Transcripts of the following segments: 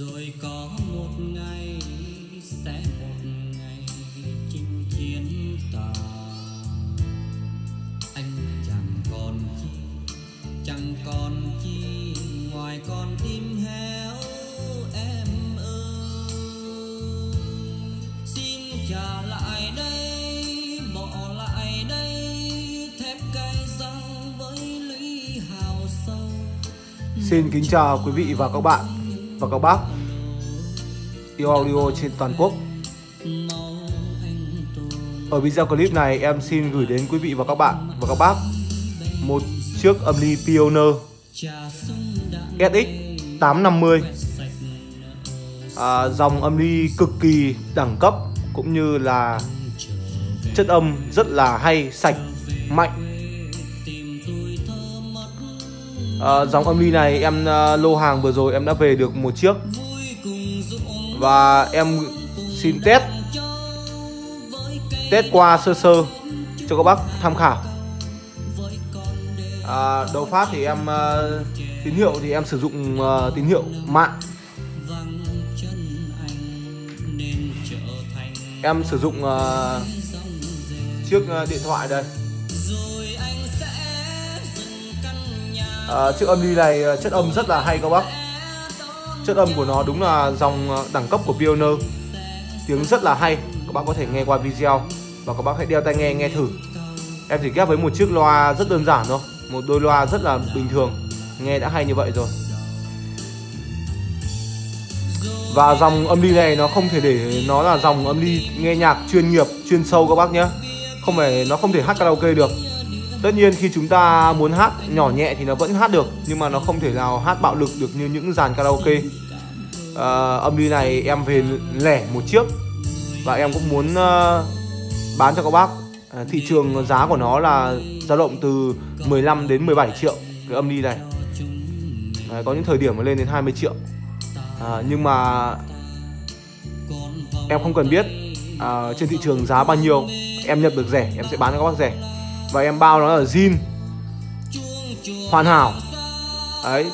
rồi có một ngày sẽ một ngày chinh chiến ta anh chẳng còn chi, chẳng còn chi, ngoài con tim héo em ơi. Xin trả lại đây, bỏ lại đây, thép cay răng với lũy hào sâu. Xin kính chào quý vị và các bạn và các bác. Yêu audio trên toàn quốc. Ở video clip này em xin gửi đến quý vị và các bạn và các bác một chiếc âm ly Pioneer SX 850 à, dòng âm ly cực kỳ đẳng cấp cũng như là chất âm rất là hay sạch mạnh à, dòng âm ly này em à, lô hàng vừa rồi em đã về được một chiếc. Và em xin test test qua sơ sơ cho các bác tham khảo. À, đầu phát thì em uh, tín hiệu thì em sử dụng uh, tín hiệu mạng. Em sử dụng uh, chiếc uh, điện thoại đây. À, chiếc âm ly này ờ, chất âm rất là hay các bác. Chất âm của nó đúng là dòng ờ, đẳng cấp của Pioneer. Tiếng rất là hay các bác có thể nghe qua video. Và các bác hãy đeo tai nghe nghe thử. Em chỉ ghép với một chiếc loa rất đơn giản thôi một đôi loa rất là bình thường. Nghe đã hay như vậy rồi. Và dòng âm ly này nó không thể để nó là dòng âm ly nghe nhạc chuyên nghiệp chuyên sâu các bác nhé. Không phải nó không thể hát karaoke được tất nhiên khi chúng ta muốn hát nhỏ nhẹ thì nó vẫn hát được nhưng mà nó không thể nào hát bạo lực được như những dàn karaoke. À, âm ly này em về lẻ một chiếc và em cũng muốn uh, bán cho các bác. À, thị trường giá của nó là dao động từ 15 đến 17 triệu cái âm ly này. À, có những thời điểm mà lên đến 20 triệu. À, nhưng mà em không cần biết à, trên thị trường giá bao nhiêu em nhập được rẻ em sẽ bán cho các bác rẻ và em bao nó ở zin. Hoàn hảo. Đấy.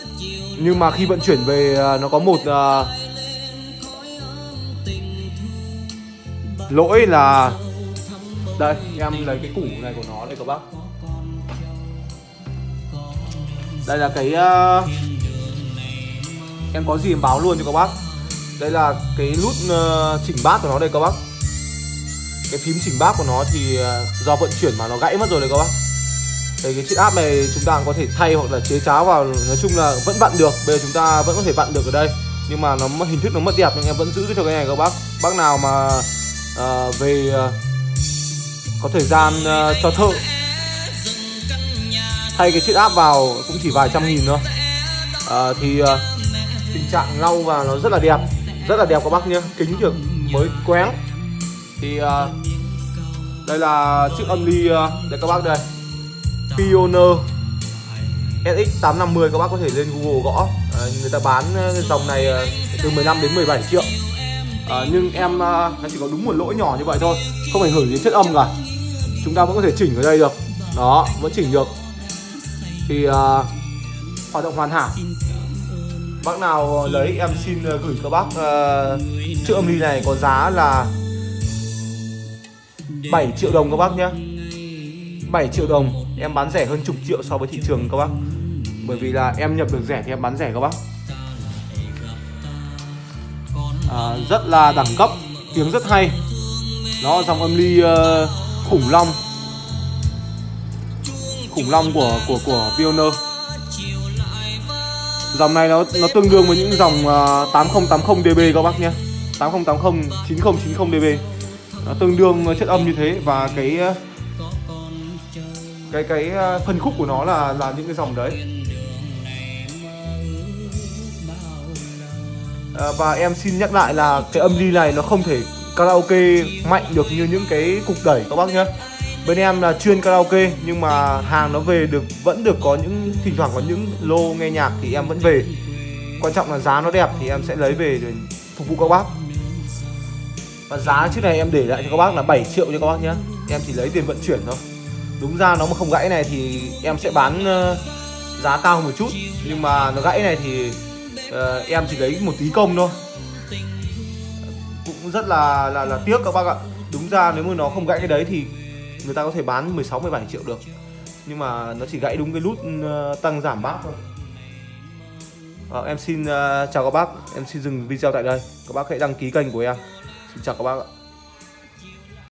Nhưng mà khi vận chuyển về à, nó có một uh, lỗi là đây em lấy cái củ này của nó đây các bác. Đây là cái uh, em có gì em báo luôn cho các bác. Đây là cái nút uh, chỉnh bát của nó đây các bác cái phím chỉnh bát của nó thì ờ, do vận chuyển mà nó gãy mất rồi đấy các bác. Đây cái chiếc áp này chúng ta có thể thay hoặc là chế cháo vào nói chung là vẫn vặn được bây giờ chúng ta vẫn có thể vặn được ở đây. Nhưng mà nó hình thức nó mất đẹp nhưng em vẫn giữ cho cái này các bác. Bác nào mà uh, về uh, có thời gian uh, cho thợ thay cái chiếc áp vào cũng chỉ vài trăm nghìn thôi. Uh, thì uh, tình trạng lau và nó rất là đẹp rất là đẹp các bác nhé. Kính được mới quén thì uh, đây là chiếc âm ly à, uh, đây các bác đây. Pioneer SX850 các bác có thể lên Google gõ. À, người ta bán à, dòng này từ 15 đến 17 triệu. À, nhưng em nó chỉ có đúng một lỗi nhỏ như vậy thôi không ảnh hưởng đến chất âm cả. Chúng ta vẫn có thể chỉnh ở đây được. Đó vẫn chỉnh được. Thì uh, hoạt động hoàn hảo. Bác nào lấy em xin gửi các bác uh, chiếc âm ly này có giá là 7 triệu đồng các bác nhé 7 triệu đồng em bán rẻ hơn chục triệu so với thị trường các bác. Bởi vì là em nhập được rẻ thì em bán rẻ các bác. À, rất là đẳng cấp tiếng rất hay. Nó dòng âm ly uh, khủng long. Khủng long của của của Pioneer dòng này nó nó tương đương với những dòng uh, 8080 dB các bác nhé 8080 9090 dB nó tương đương chất âm như thế và cái ờ, cái cái ờ, phân khúc của nó là là những cái dòng đấy. À, và em xin nhắc lại là cái âm ly này nó không thể karaoke mạnh được như những cái cục đẩy các bác nhé. Bên em là chuyên karaoke nhưng mà hàng nó về được vẫn được có những thỉnh thoảng có những lô nghe nhạc thì em vẫn về. Quan trọng là giá nó đẹp thì em sẽ lấy về để phục vụ các bác và giá chiếc này em để lại cho các bác là 7 triệu cho các bác nhé em chỉ lấy tiền vận chuyển thôi. Đúng ra nó mà không gãy này thì em sẽ bán ờ, giá cao một chút. Nhưng mà nó gãy này thì uh, em chỉ lấy một tí công thôi. Cũng rất là là là tiếc các bác ạ. Đúng ra nếu mà nó không gãy cái đấy thì người ta có thể bán 16 17 triệu được. Nhưng mà nó chỉ gãy đúng cái nút uh, tăng giảm bát thôi. À, em xin uh, chào các bác. Em xin dừng video tại đây. Các bác hãy đăng ký kênh của em xin chào các bác ạ.